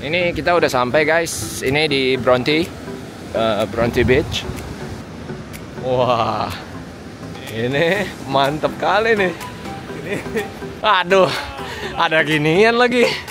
Ini kita udah sampai guys. Ini di Bronte, uh, Bronte Beach. Wah, ini mantep kali nih. Ini, aduh, ada ginian lagi.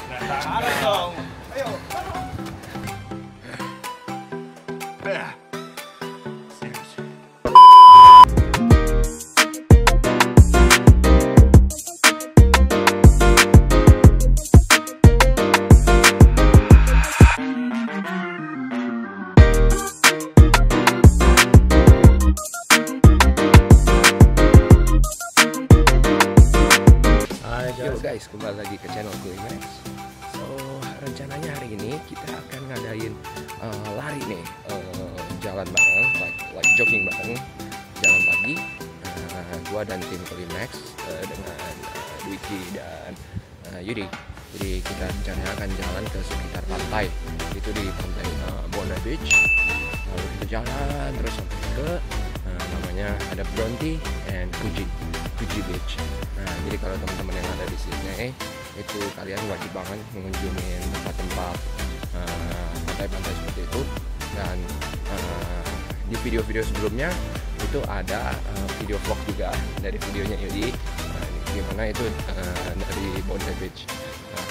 Jalan bareng, like, like jogging bareng, jalan pagi. Uh, gua dan tim Max uh, dengan uh, Dwiki dan uh, Yudi. Jadi kita rencananya akan jalan ke sekitar pantai, itu di pantai uh, Bona Beach. Lalu kita jalan terus sampai ke uh, namanya ada Bronte and Fuji, Fuji Beach. Nah, jadi kalau teman-teman yang ada di sini, eh, itu kalian wajib banget mengunjungi tempat-tempat uh, pantai-pantai seperti itu. Dan uh, di video-video sebelumnya itu ada uh, video vlog juga dari videonya Yudi, nah, gimana itu uh, dari Bondi Beach. Nah,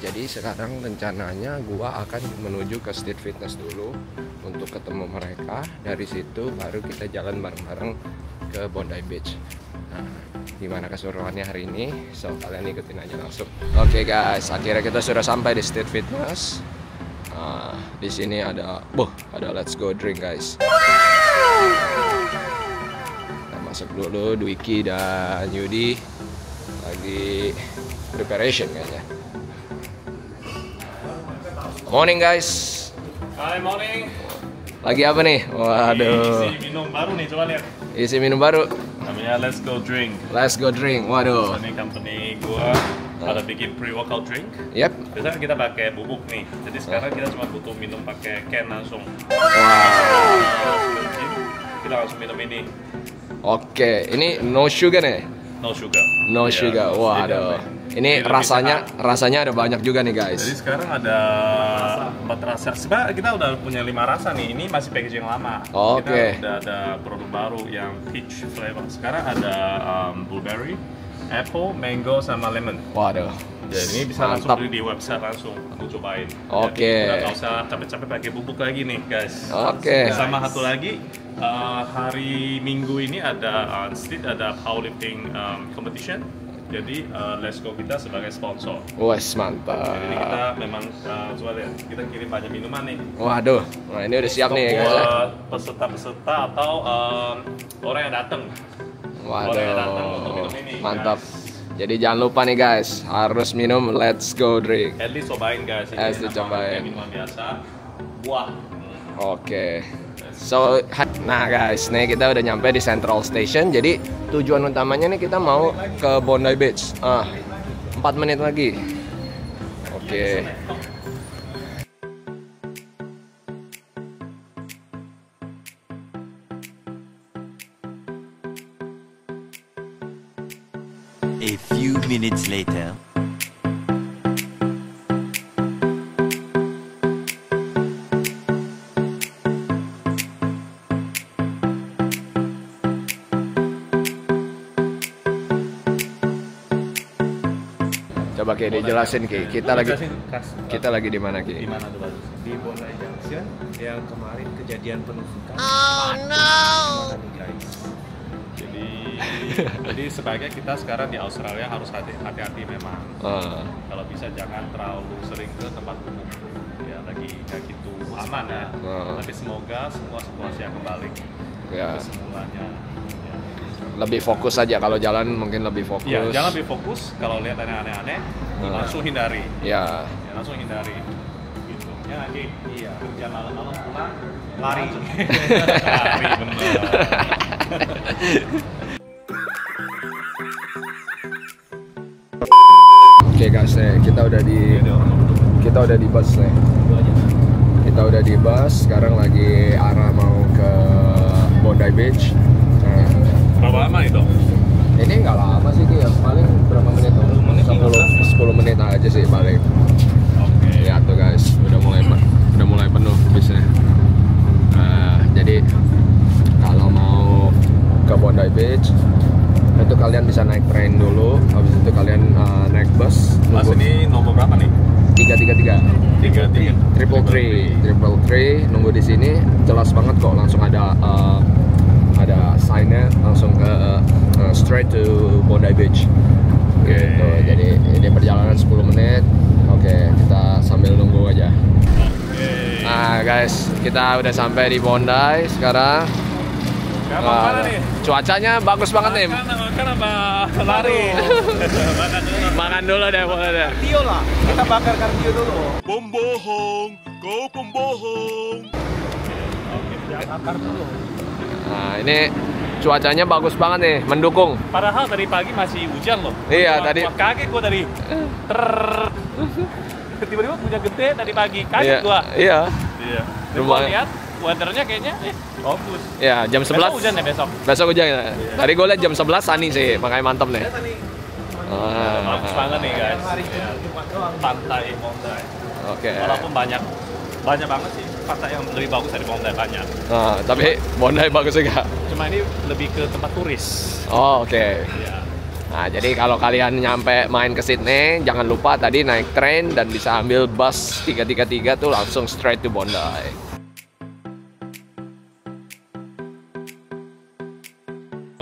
jadi sekarang rencananya gua akan menuju ke Street Fitness dulu untuk ketemu mereka. Dari situ baru kita jalan bareng-bareng ke Bondi Beach. Nah, gimana keseruannya hari ini? So kalian ikutin aja langsung. Oke guys, akhirnya kita sudah sampai di Street Fitness. Nah, di sini ada, boh, ada Let's Go Drink guys. Kita masuk dulu, Dwiki dan Yudi lagi preparation kayaknya. Morning guys. Hai morning. Lagi apa nih? Waduh. Isi minum baru nih, coba lihat. Isi minum baru. Namanya Let's Go Drink. Let's go drink. Waduh. Ini company gua ada bikin pre-workout drink. Yep. Biasanya kita pakai bubuk nih. Jadi sekarang kita cuma butuh minum pakai can langsung. Wow. Kalau kita langsung minum ini. Oke, ini no sugar nih. No sugar. No Iya, sugar. jadi Waduh. Ini Jadi lebih rasanya sehat. rasanya ada banyak juga nih Jadi guys. sekarang ada empat rasa. Sebenarnya kita udah punya lima rasa nih. Ini masih packaging lama. Oke. Kita udah ada produk baru yang peach flavor. Sekarang ada um, blueberry, apple, mango, sama lemon. Waduh. Jadi ini bisa langsung Mantap. beli di website langsung aku cobain. Oke. Jadi udah nggak usah capek-capek pakai bubuk lagi nih guys. Oke. Sama satu lagi uh, hari Minggu ini ada uh, street ada powerlifting um, competition. Jadi uh, Let's Go kita sebagai sponsor. Wes Jadi mantap. kita memang uh, coba lihat kita kirim banyak minuman nih. Waduh. Nah, ini udah siap nih guys. ya. Buat peserta-peserta atau um, orang yang datang. Waduh. Mantap. Jadi jangan lupa nih guys, harus minum Let's Go Drink. At least cobain guys. Ini At least cobain. minuman biasa. Buah. Oke. So, nah guys, nih kita udah nyampe di Central Station. Jadi tujuan utamanya nih kita mau ke Bondi Beach. Ah, 4 menit lagi. Oke. Ki dijelasin Ki. Kita lagi kita lagi di mana di Ki? mana tuh di Bondi Junction yang kemarin kejadian penumpukan. Oh no. guys. Jadi jadi sebagai kita sekarang di Australia harus hati- hati-hati memang. Ah, Kalau bisa jangan terlalu sering ke tempat umum. Ya lagi kayak gitu aman ya. Ah. Tapi semoga semua situasi akan balik ya, ke semulanya. Ya. lebih fokus aja kalau jalan mungkin lebih fokus. Ya, jangan lebih fokus kalau lihat yang aneh-aneh, Ah. langsung hindari. Ya, Ya, langsung hindari. Gitu. Ya, Ki. Iya. Jangan malam-malam pulang Lari. lari bener. Oke guys, nih, kita udah di kita udah di bus nih. Kita udah di bus, sekarang lagi arah mau ke Bondi Beach. Nah, Berapa lama itu? ini nggak lama sih Ki, ya. paling berapa menit? 10 menit, 10 10 menit aja sih paling. Oke. Okay. Lihat tuh guys, udah mulai udah mulai penuh bisnya. Uh, eh, jadi kalau mau ke Bondi Beach itu kalian bisa naik train dulu, habis itu kalian uh, naik bus. Bus ini nomor berapa nih? tiga tiga tiga tiga tiga triple three triple three nunggu di sini jelas banget kok langsung ada uh, ada signnya langsung ke uh, straight to Bondi Beach gitu jadi ini perjalanan 10 menit oke kita sambil nunggu aja Oke. nah guys kita udah sampai di Bondi sekarang Sekarang Wah, mana nih? cuacanya bagus banget nih Makan, makan apa? Lari. makan dulu. makan dulu deh boleh deh Kardio lah. Kita bakar kardio dulu. Pembohong, kau pembohong. Oke, siap. Bakar dulu. nah ini cuacanya bagus banget nih mendukung Padahal tadi pagi masih hujan loh. Iya, Gua- tadi- gua kaget gua tadi. Ter. Tiba-tiba hujan gede tadi pagi. Kaget iya gua. iya Iya. Gua Lumayan. lihat weathernya kayaknya eh bagus. ya jam 11 Besok hujan ya besok. Besok hujan ya. Tadi gue liat jam 11 sunny sih, makanya mantep nih. Bagus Ah, banget nih guys. Iya. Pantai Bondi. Oke. Walaupun banyak banyak banget sih pantai yang lebih bagus dari Bondi banyak. Nah, tapi Bondi bagus juga. Cuma ini lebih ke tempat turis. Oh, oke. Iya. Nah, jadi kalau kalian nyampe main ke Sydney, jangan lupa tadi naik train dan bisa ambil bus 333 tuh langsung straight to Bondi.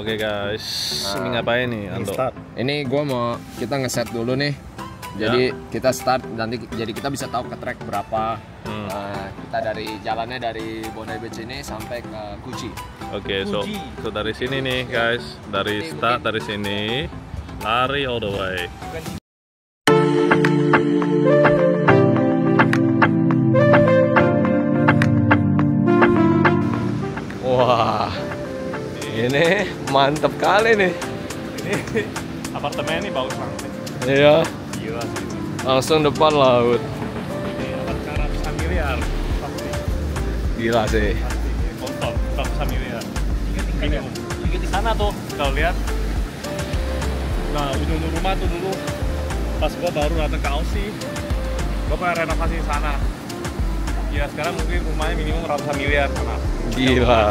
Oke guys, Nah, ini ngapain nih Anto? Ini gue mau kita ngeset dulu nih. Jadi kita start nanti jadi kita bisa tahu ke track berapa. Hmm. Nah, kita dari jalannya dari Bondi Beach ini sampai ke Kuci. Oke, so, Fuji. so dari sini nih guys, dari start dari sini lari all the way. Wah, ini mantep kali nih. Ini apartemen ini bagus banget. nih. Iya, sih. Langsung depan laut. Miliar. Gila sih. miliar. Di sana tuh, kalau lihat. Nah, ujung rumah tuh dulu pas gua baru datang ke Aussie, gua pengen renovasi di sana. Ya sekarang mungkin rumahnya minimum ratusan miliar sana. Gila.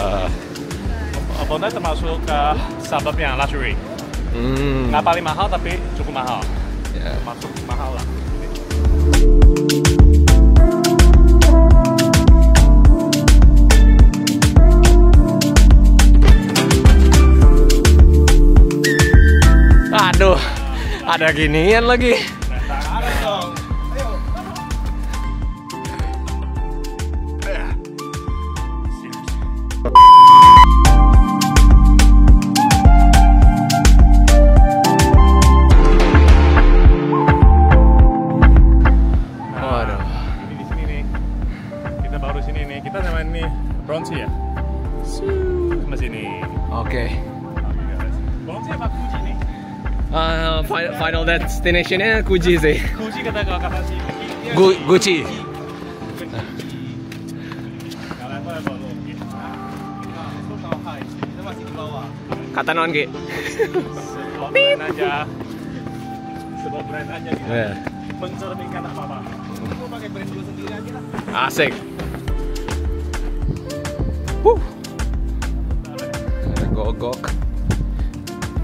Bondi termasuk ke suburb yang luxury. Hmm. Nggak paling mahal tapi cukup mahal. Ya. Termasuk mahal lah. Aduh, ada ginian lagi. Destination-nya Kuji sih. Fuji kata kalau kata si Iya. Gu Gucci. Kita. Kata non Ki. Sebuah brand aja. Sebuah brand aja gitu. Ya. Mencerminkan apa apa. Lu pakai brand dulu sendiri aja lah. Asik. Wuh. Ada gogok.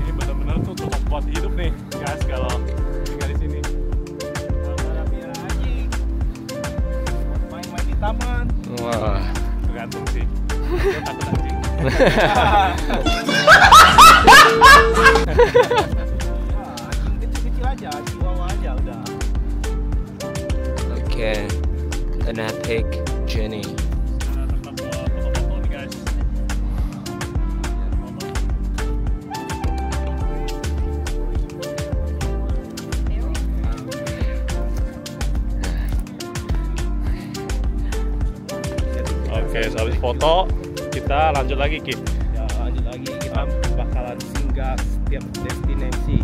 Ini benar-benar tuh tempat buat hidup nih guys kalau tinggal di sini. Biar. Main-main di taman. Wah. Tergantung sih. Takut anjing. Anjing kecil-kecil aja, chihuahua aja udah. Oke. An epic journey. Foto kita lanjut lagi Ki. Ya, lanjut lagi kita bakalan singgah setiap destinasi.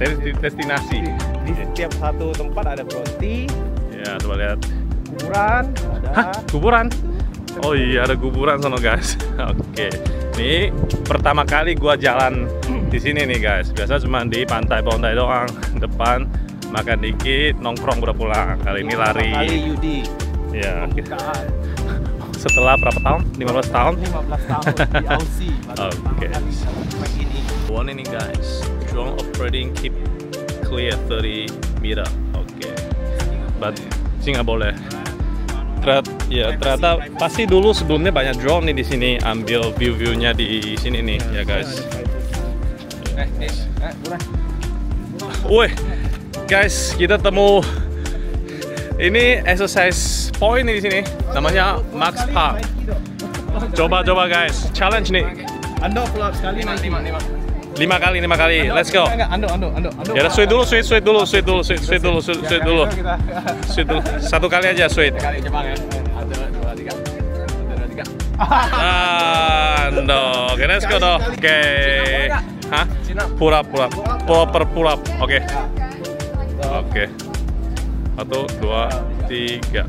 Dari destinasi. Di setiap satu tempat ada bronti, Ya, coba lihat. kuburan, ada Hah, kuburan? Oh iya, ada kuburan sono guys. Oke. Ini pertama kali gua jalan di sini nih guys. Biasa cuma di pantai Bontai doang, depan makan dikit, nongkrong udah pulang. Kali ini pertama kali lari. Yudi Ya, pembukaan. Setelah berapa tahun? 15 tahun? 15 tahun di Aussie baru Oke. naik ini. One ini guys, drone operating keep clear 30 meter. Oke. But sih nggak boleh. Ternyata, ya ternyata pasti dulu sebelumnya banyak drone nih di sini ambil view-viewnya di sini nih ya guys. Eh, eh, eh. Woi, guys, kita temu ini exercise point nih di sini. Namanya Max Park. Coba coba guys, challenge nih. Ando pull sekali Lima, naik. lima, lima. Lima kali, lima kali. Let's go. Ando, Ando, Ando, Ando. Ya udah sweet dulu, sweet, sweet dulu, sweet dulu, sweet, sweet dulu, sweet, sweet dulu, sweet dulu. Satu kali aja sweet. Kali Jepang ya. Satu, dua, tiga. Satu, dua, tiga. No. Oke, let's go dong. Oke. Hah? Up. Pull up per up. Oke. Oke. Satu, dua, tiga.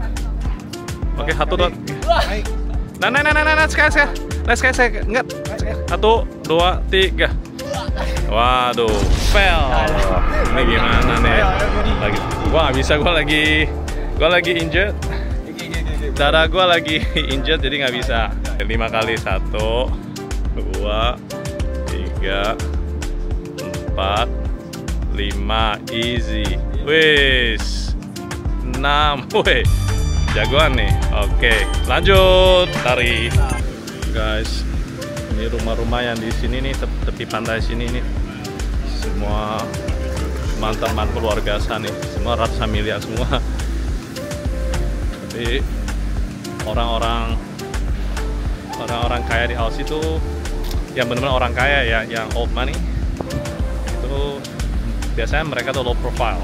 Oke, satu, dua. Nah, nah, nah, nah, nah, nah, sekali, sekali. Nah, sekali, sekali. Enggak. Satu, dua, tiga. Waduh, fail. Ini gimana nih? Lagi, gua nggak bisa, gua lagi, gua lagi injured. Dada gua lagi injured, jadi nggak bisa. Lima kali, satu, dua, tiga, empat, lima, easy. Wis, enam, weh, jagoan nih. Oke, lanjut, tarik guys ini rumah-rumah yang di sini nih tep- tepi pantai sini nih. Semua mantan-mantan luar biasa nih. Semua ratusan miliar semua. Tapi orang-orang orang-orang kaya di Aussie itu yang benar-benar orang kaya ya yang old money itu biasanya mereka tuh low profile.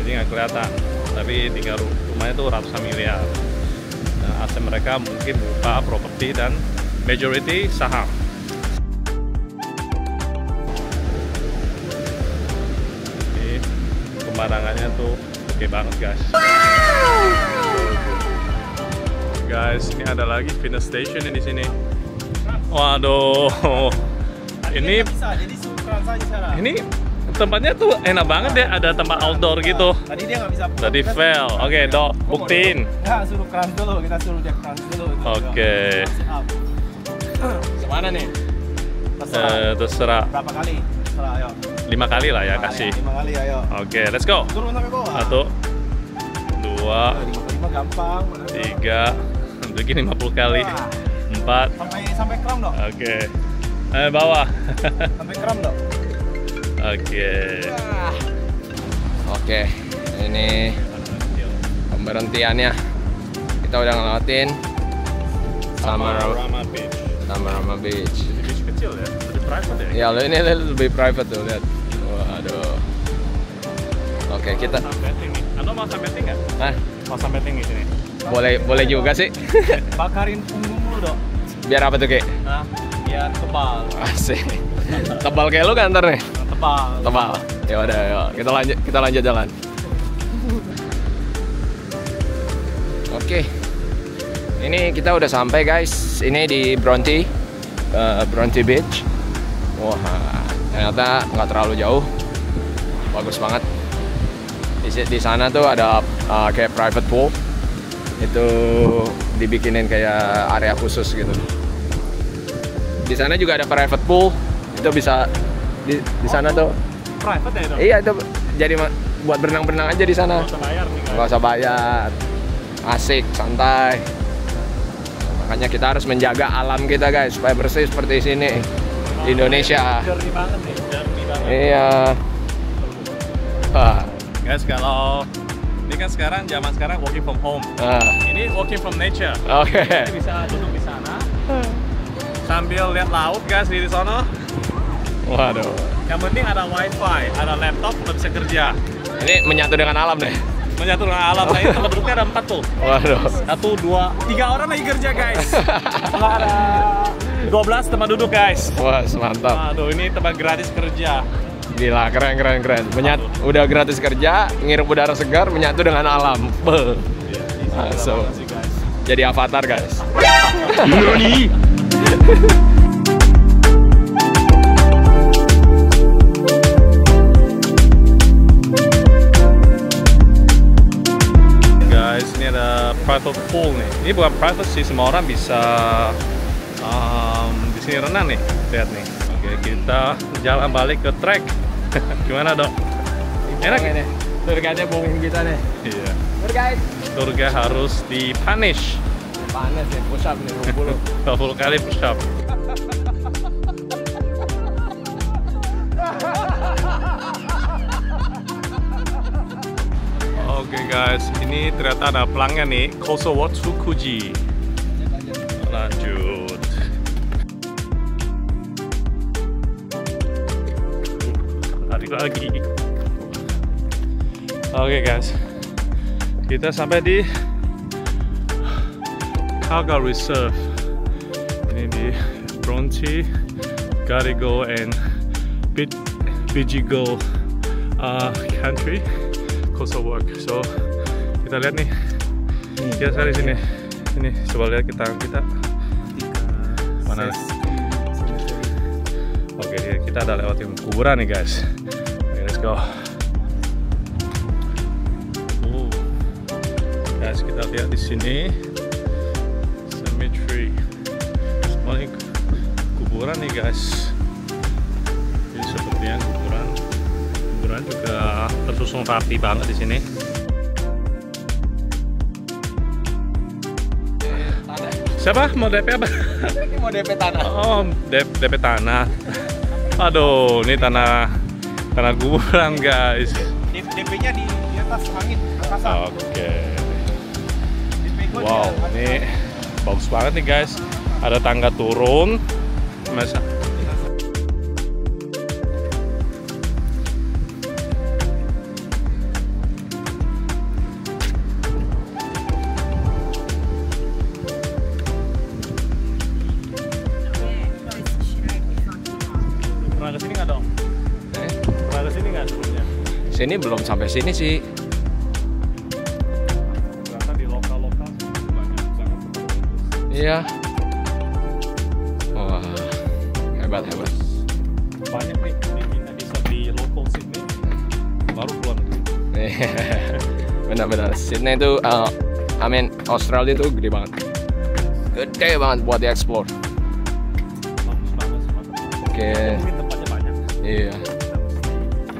Jadi nggak kelihatan. Tapi tinggal ru- rumahnya tuh ratusan miliar aset mereka mungkin berupa properti dan majority saham. Ini pemandangannya tuh oke banget guys. Guys, ini ada lagi fitness station di sini. Waduh, ini ini tempatnya tuh enak banget ya. Ada tempat outdoor gitu. Tadi dia nggak bisa. Tadi fail. Oke, dok, buktiin. Enggak, suruh crunch dulu, kita suruh dia crunch dulu. itu juga. Oke. Up. Semana nih? Terserah. Eh, terserah Berapa kali? Terserah, ayo. lima kali lah ya Lima kasih. Lima kali, ayo. Oke, let's go. Turun sampai bawah. Satu, dua, Ayo, Lima kali mah gampang. tiga, begini 50 kali, Wah, empat, Sampai sampai kram dong. oke, eh bawah, Sampai kram dong. Oke, Oke, ini pemberhentiannya. Kita udah ngelewatin sama Rama Beach, sama Rama Beach. Jadi beach kecil ya, lebih private ya. Ya, lo ini lebih private tuh lihat. Waduh. Oke, kita Sam betting nih, anda mau sam betting nggak? nah, Mau sam betting di sini. boleh boleh juga sih. Bakarin punggung dulu dong. Biar apa tuh, Ki? Nah, biar tebal. Asik. Tebal kayak lu kan ntar nih. Tebal. Tebal. Ya udah, ya. kita lanjut kita lanjut jalan. Oke. Ini kita udah sampai guys. Ini di Bronte, eh, Bronte Beach. Wah, ternyata nggak terlalu jauh. Bagus banget. Di, di sana tuh ada eh, kayak private pool. Itu dibikinin kayak area khusus gitu. Di sana juga ada private pool. Itu bisa di, di sana tuh. Private ya itu? Iya itu jadi buat berenang-berenang aja di sana. Nggak usah bayar nih guys. Nggak usah bayar. Asik, santai. Makanya kita harus menjaga alam kita guys supaya bersih seperti sini di Indonesia. Jernih banget nih, jernih banget. Iya. Ah, Guys, kalau ini kan sekarang zaman sekarang working from home. ah, Ini working from nature. Oke. Bisa duduk di sana sambil lihat laut guys di sana. Waduh. Yang penting ada wifi, ada laptop, udah bisa kerja. Ini menyatu dengan alam deh. Menyatu dengan alam. Nah, ini tempat duduknya ada empat tuh. Waduh. Satu, dua, tiga orang lagi kerja guys. Setelah ada 12 tempat duduk guys. Wah, mantap. Aduh, ini tempat gratis kerja. Gila, keren keren keren. Menyat udah gratis kerja, ngirup udara segar, menyatu dengan alam. Beuh. Masuk. Jadi avatar guys. Guys, private pool nih. Ini bukan private sih, semua orang bisa um, di sini renang nih. Lihat nih. Oke, kita jalan balik ke trek. Gimana dok? Enak ini. Tour guide-nya bohongin kita nih. Iya. Tour guide harus di punish. Panas nih, push up nih, 20. 20 kali push up. Oke guys, ini ternyata ada pelangnya nih, Kosowo Tsukuji. Lanjut. Lari lagi. Oke guys, kita sampai di Kaga Reserve. Ini di Bronchi, Garigo, and Bijigo uh, country, Kosovo work. So kita lihat nih, kita sekali sini, sini coba lihat kita kita mana? Oke, okay, kita ada lewatin kuburan nih guys. Okay, let's go. Uh, guys kita lihat di sini cemetery semuanya kuburan nih guys tersusun rapi banget di sini siapa mau DP apa mau DP tanah. oh DP, DP tanah aduh ini tanah tanah kuburan guys DP-nya di, di atas langit angkasa. oke di Wow, ini bagus banget nih guys. Ada tangga turun. Pernah ke sini nggak dong? Eh, Pernah ke sini nggak sebelumnya? Sini belum sampai sini sih. Ternyata di lokal-lokal banyak banget. Iya. Wah, hebat hebat. Banyak nih ini bisa di local Sydney. Baru keluar negeri. Benar-benar. Sydney itu, uh, I mean Australia itu gede banget. Gede banget buat dieksplor. Oke, Mungkin iya.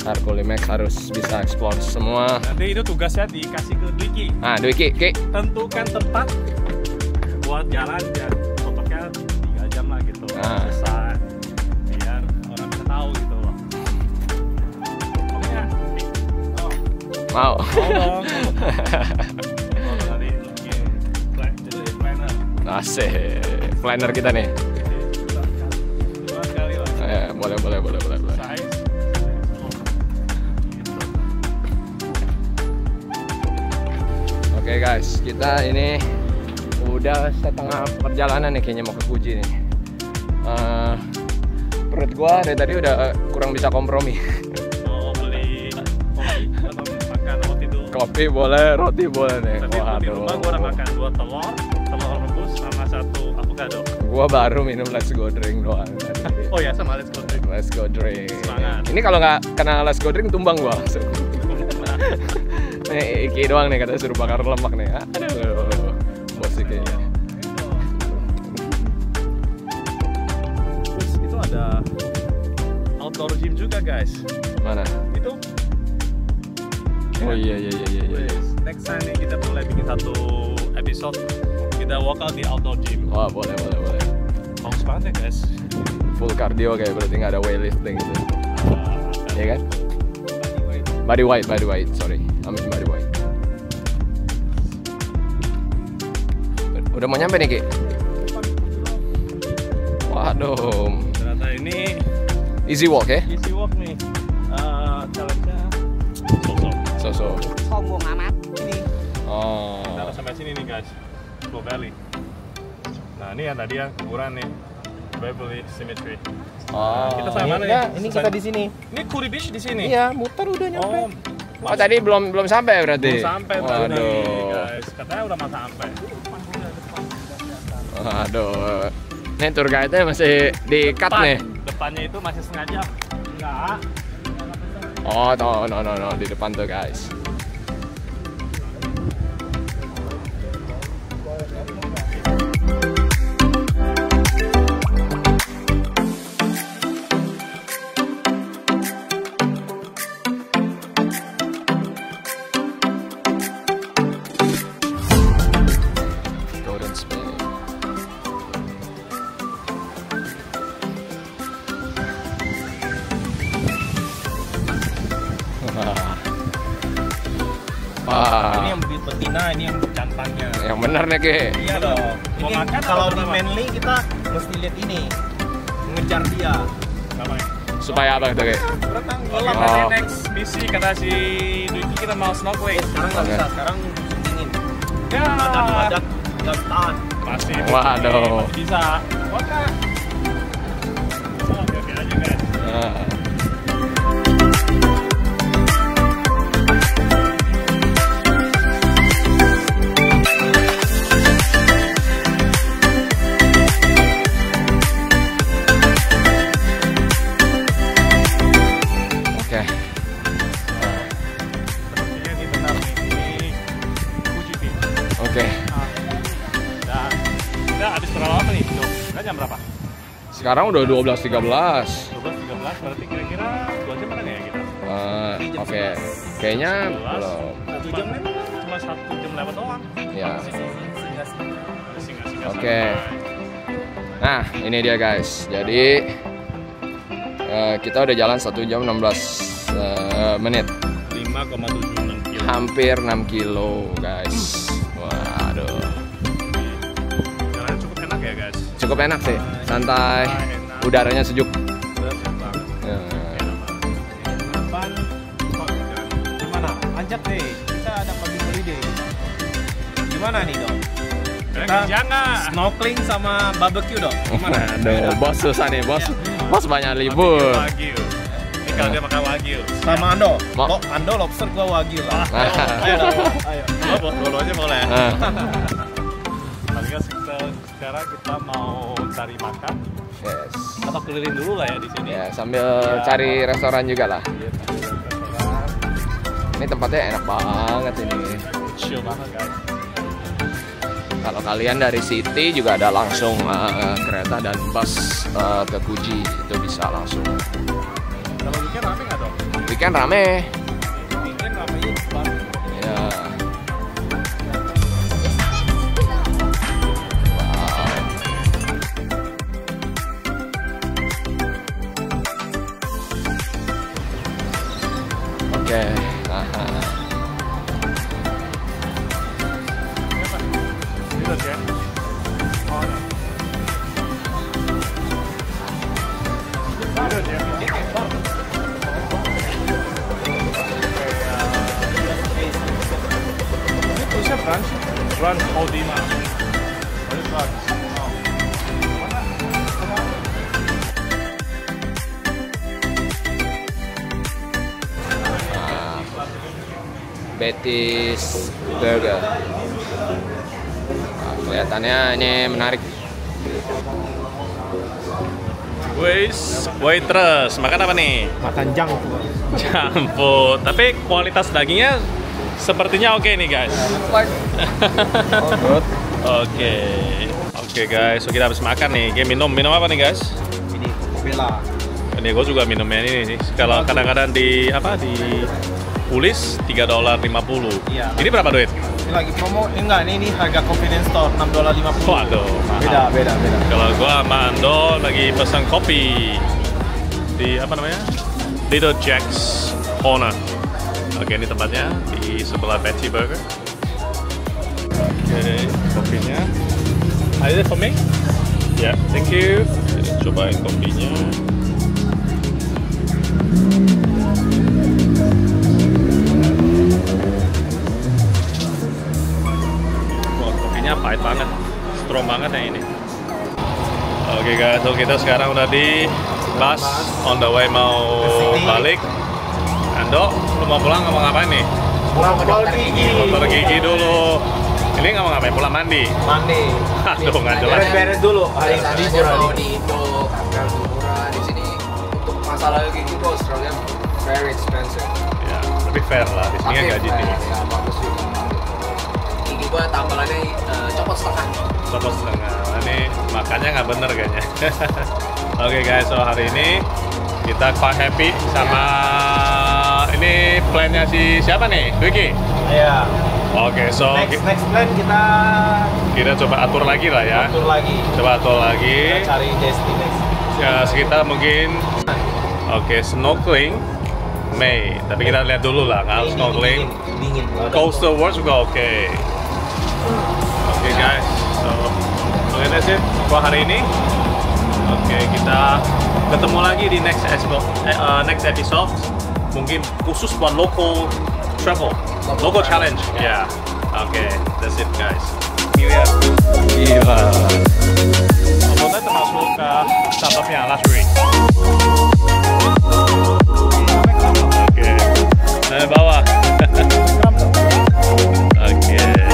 Harkulimex harus bisa explore semua. Nanti itu tugasnya dikasih ke Dwiki. Ah, Dwiki, Ki. Tentukan tempat buat jalan ya cocoknya tiga jam lah gitu. Ah. Selesai. Biar orang bisa tahu gitu loh. Oke ya. Oh, Mau. mau dong. Oh. Asik. Planner kita nih. Dua kali lah. Eh, boleh, boleh, boleh, boleh, Oke guys, kita ini udah setengah perjalanan nih kayaknya mau ke Fuji nih. Eh, perut gua dari tadi udah kurang bisa kompromi. Mau beli kopi atau makan roti dulu. Kopi boleh, roti boleh nih. Tadi gua di rumah gua udah makan dua telur, telur rebus sama satu avocado. Gua baru minum let's go drink doang. Oh ya sama let's go drink. Let's go drink. Semangat. Ini kalau nggak kena let's go drink tumbang gua langsung. Nih Iki doang nih katanya suruh bakar lemak nih. Aduh, bos Iki. Terus itu ada outdoor gym juga guys. Mana? Itu Oh iya iya iya iya. iya. Next time nih kita mulai bikin satu episode kita workout di outdoor gym. Wah boleh boleh boleh. Bagus banget ya guys. Full cardio kayak berarti nggak ada weightlifting gitu. Uh, Iya kan? Body weight, body weight, sorry. Udah mau nyampe nih Ki? Waduh, ternyata ini easy walk ya? easy walk nih. Uh, challenge-nya sosok. So-so. sombong amat ini Oh. Kita harus sampai sini nih guys, Slow Valley. Nah ini ya tadi ya kuburan nih, Beverly Cemetery. Oh. Kita sampai mana nih? Enggak, ini kita di sini. Ini Kuri Beach di sini. Iya, muter udah nyampe. Oh, Oh tadi belum belum sampai berarti. belum sampai tadi Waduh. guys. Katanya udah mau sampai. Waduh. Nih tour guide-nya masih di cut Depan. nih. Depannya itu masih setengah jam. Enggak. Oh, no, no, no, no, di depan tuh guys. Nah ini yang jantannya. Yang bener nih Ki. Iya dong. Mau Ini makan kalau di? Manly kita mesti lihat ini. Mengejar dia. Nih? Supaya apa gitu Ki? Berenang Oke, kolam. Oh. next misi kata si Dwiki kita mau snorkeling. Sekarang nggak bisa. Sekarang dingin. Ya, Ada ada nggak tahan. masih Waduh. masih bisa. Oke. Oke, oke aja guys. Oke. Dan kita habis berapa lama nih? Tuh, kita jam berapa? Sekarang udah 12.13. 12, 13, berarti kira-kira 2 jam mana nih ya kita? Eh, Oke. Kayaknya belum. Satu jam lewat. Cuma satu jam lewat doang. Ya. Singa-singa Oke. santai. Nah, ini dia guys. Jadi eh, kita udah jalan 1 jam 16 eh, menit. 5,76 kilo. Hampir 6 kilo, guys. Waduh. Cukup enak sih. Santai. Udaranya sejuk. Ya. Gimana? Ajak deh. Kita ada pagi holiday. Gimana nih dong? Kita-. Snorkeling sama barbecue dong. Gimana? Aduh, bos susah nih, bos. Bos banyak libur. Kalau dia makan wagyu. Sama Ando. Mau- Lo, Ando lobster gua wagyu lah. Ah. Ayo dong. Ayo. Dulu aja boleh. sekarang kita mau cari makan yes. atau keliling dulu lah ya di sini. Ya, sambil cari restoran juga lah. Cari restoran. Ini tempatnya enak banget ini. Chill banget guys. Kalau kalian dari city juga ada langsung eh, kereta dan bus eh, ke Fuji itu bisa langsung. Kalau weekend rame nggak dong? Weekend rame. Oke. Makan jang. Campur. Tapi kualitas dagingnya sepertinya oke nih guys. Oke. Oke guys, so kita habis makan nih. Kita minum, minum apa nih guys? Ini Bella. Ini gue juga minumnya ini nih. Kalau kadang-kadang di apa di Pulis tiga dolar lima puluh. Iya. Ini berapa duit? Ini lagi promo. Eh, enggak, ini, ini harga convenience store 6 dolar 50. Waduh, mahal. Beda, beda, beda. Kalau gua sama Ando lagi pesan kopi di apa namanya? Little Jack's Corner. Oke, ini tempatnya di sebelah Betty Burger. Oke, kopinya. Ada for me? Ya, thank you. Kita cobain kopinya. Wah, kopinya pahit banget. Strong banget yang ini. Oke guys, so kita sekarang udah di bus on the way mau balik. Ando, lu mau pulang mau ngapain nih? Pulang gigi. Dokter gigi dulu. Ini nggak mau ngapain? Pulang mandi. Mandi. Aduh, nggak jelas. Beres-beres dulu. Hari hari. kalau di Indo harga lebih murah di sini. Untuk masalah kayak gitu Australia very expensive. Ya, lebih fair lah. Di sini kan gaji tinggi. Ya, bagus juga. Gigi gua tambalannya eh, copot setengah. Sopos setengah. Ini makannya nggak bener kayaknya. Oke guys, so hari ini kita quite happy sama ini plannya si siapa nih? Vicky. Iya. Oke, so Next next plan kita kita coba atur lagi lah ya. atur lagi. Coba atur lagi. Kita cari destinasi. Ya, sekitar mungkin Oke, snorkeling Mei. Tapi kita lihat dulu lah, Ini snorkeling. dingin. dingin. Coastal World juga oke. Oke guys, so mungkin that's it buat hari ini. Oke, kita ketemu lagi di next Xbox, eh, uh, next episode. Mungkin khusus buat local travel, local, local challenge. Ya. Yeah. Oke, okay, that's it guys. Gila. Gila. Semoga termasuk uh, ke startupnya last. Oke. Okay. Dari bawah. Oke. okay.